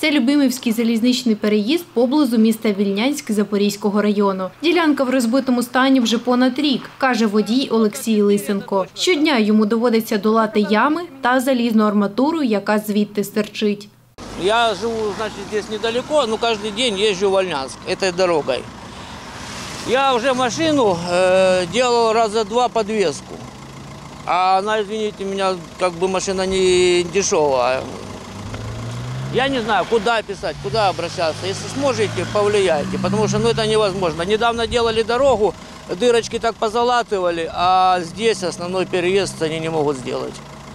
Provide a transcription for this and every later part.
Це Любимівський залізничний переїзд поблизу міста Вільнянськ Запорізького району. Ділянка в розбитому стані вже понад рік, каже водій Олексій Лисенко. Щодня йому доводиться долати ями та залізну арматуру, яка звідти стирчить. Я живу, значит, здесь недалеко, но каждый день езжу в Вольнянск этой дорогой. Я уже машину э, делал раза два подвеску. А она, извините меня, как бы машина не дешевая. Я не знаю, куда писать, куда обращаться. Если сможете, повлияйте, потому что ну, это невозможно. Недавно делали дорогу, дырочки так позалатывали, а здесь основной переезд они не могут сделать.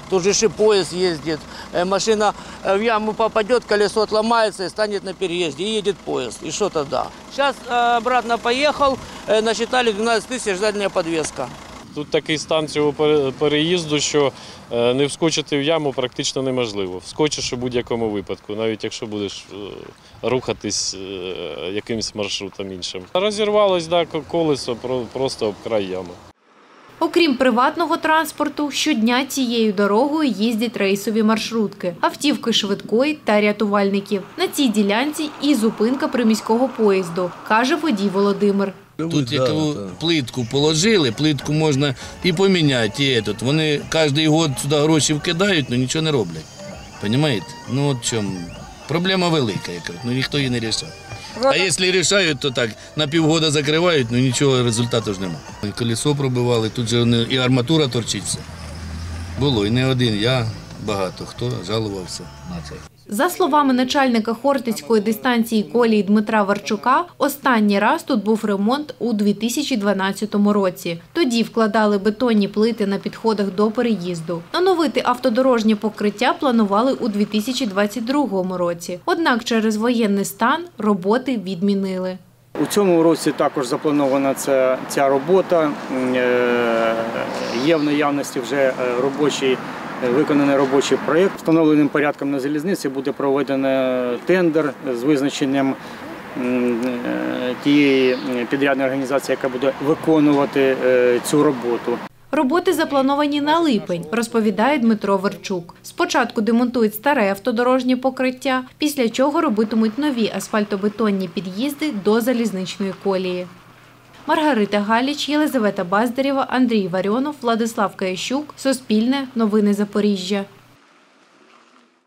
Тут же еще поезд ездит, э, машина э, в яму попадет, колесо отломается и станет на переезде, и едет поезд. И что тогда? Сейчас обратно поехал, э, насчитали 12 тысяч задняя подвеска. Тут такий стан цього переїзду, що е, не вскочити в яму практично неможливо. Вскочиш у будь-якому випадку, навіть якщо будеш е, рухатись е, якимось маршрутом іншим. Розірвалось да, колесо просто об край ями. Окрім приватного транспорту, щодня цією дорогою їздять рейсові маршрутки, автівки швидкої та рятувальників. На цій ділянці і зупинка приміського поїзду, каже водій Володимир. Тут яку плитку положили, плитку можна і поміняти, і этот. Вони кожен год сюди гроші вкидають, але нічого не роблять. Понімаєте? Ну от чому. Проблема велика, я кажу, ну ніхто її не рішає. А якщо рішають, то так, на півгода закривають, ну нічого результату ж немає. Колесо пробивали, тут же вони- і арматура торчить все. Було і не один я, багато хто жалувався на це. За словами начальника Хортицької дистанції колії Дмитра Варчука, останній раз тут був ремонт у 2012 році. Тоді вкладали бетонні плити на підходах до переїзду. Оновити автодорожнє покриття планували у 2022 році. Однак через воєнний стан роботи відмінили. У цьому році також запланована ця, ця робота. Е, Є в наявності вже е, робочий, виконаний робочий проєкт. Встановленим порядком на залізниці буде проведено тендер з визначенням е, тієї підрядної організації, яка буде виконувати е, цю роботу. Роботи заплановані на липень, розповідає Дмитро Верчук. Спочатку демонтують старе автодорожнє покриття, після чого робитимуть нові асфальтобетонні під'їзди до залізничної колії. Маргарита Галіч, Єлизавета Баздарєва, Андрій Варіонов, Владислав Каящук. Суспільне. Новини Запоріжжя.